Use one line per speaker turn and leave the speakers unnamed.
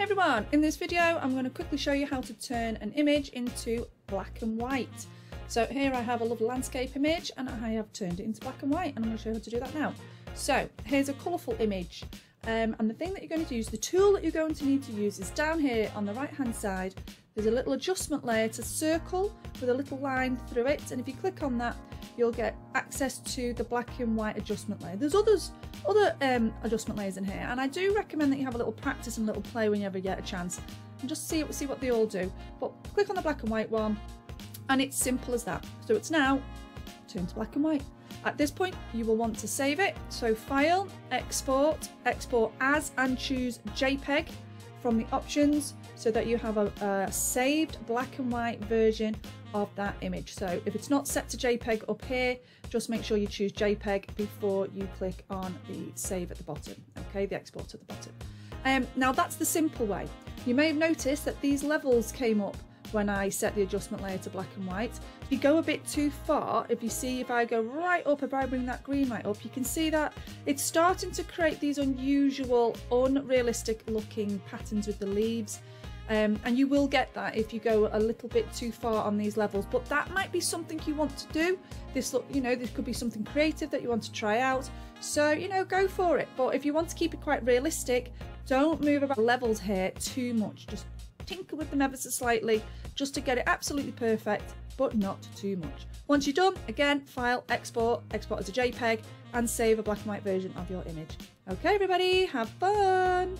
everyone, in this video I'm going to quickly show you how to turn an image into black and white. So here I have a lovely landscape image and I have turned it into black and white and I'm going to show you how to do that now. So here's a colourful image um, and the thing that you're going to use, the tool that you're going to need to use is down here on the right hand side there's a little adjustment layer to circle with a little line through it and if you click on that you'll get access to the black and white adjustment layer. There's others other um, adjustment layers in here and I do recommend that you have a little practice and a little play when you ever get a chance and just see, see what they all do. But click on the black and white one and it's simple as that. So it's now turned to black and white. At this point you will want to save it. So file, export, export as and choose JPEG from the options so that you have a, a saved black and white version of that image. So if it's not set to JPEG up here, just make sure you choose JPEG before you click on the save at the bottom, okay, the export at the bottom. Um, now that's the simple way. You may have noticed that these levels came up when I set the adjustment layer to black and white. If you go a bit too far, if you see if I go right up, if I bring that green light up, you can see that it's starting to create these unusual, unrealistic looking patterns with the leaves. Um, and you will get that if you go a little bit too far on these levels. But that might be something you want to do. This look you know this could be something creative that you want to try out. So you know go for it. But if you want to keep it quite realistic don't move about levels here too much. Just tinker with them ever so slightly just to get it absolutely perfect but not too much. Once you're done again file export export as a jpeg and save a black and white version of your image. Okay everybody have fun